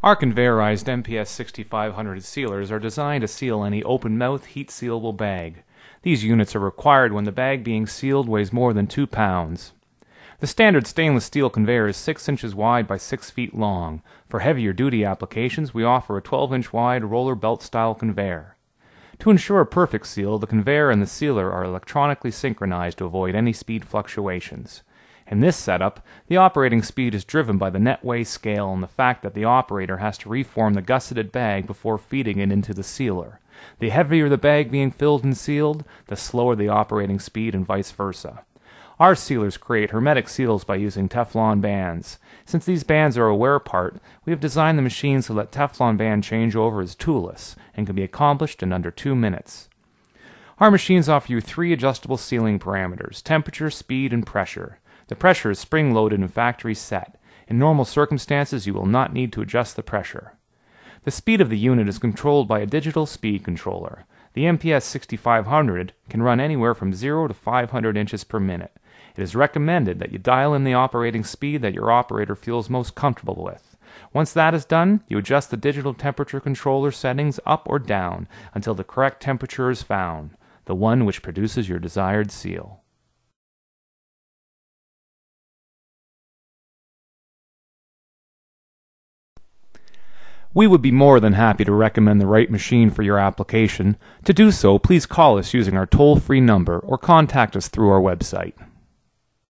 Our conveyorized MPS 6500 sealers are designed to seal any open mouth, heat sealable bag. These units are required when the bag being sealed weighs more than 2 pounds. The standard stainless steel conveyor is 6 inches wide by 6 feet long. For heavier duty applications, we offer a 12 inch wide roller belt style conveyor. To ensure a perfect seal, the conveyor and the sealer are electronically synchronized to avoid any speed fluctuations. In this setup, the operating speed is driven by the net weigh scale and the fact that the operator has to reform the gusseted bag before feeding it into the sealer. The heavier the bag being filled and sealed, the slower the operating speed and vice versa. Our sealers create hermetic seals by using Teflon bands. Since these bands are a wear part, we have designed the machine so that Teflon band changeover is toolless and can be accomplished in under two minutes. Our machines offer you three adjustable sealing parameters temperature, speed, and pressure. The pressure is spring loaded and factory set. In normal circumstances, you will not need to adjust the pressure. The speed of the unit is controlled by a digital speed controller. The MPS 6500 can run anywhere from 0 to 500 inches per minute. It is recommended that you dial in the operating speed that your operator feels most comfortable with. Once that is done, you adjust the digital temperature controller settings up or down until the correct temperature is found, the one which produces your desired seal. We would be more than happy to recommend the right machine for your application. To do so, please call us using our toll free number or contact us through our website.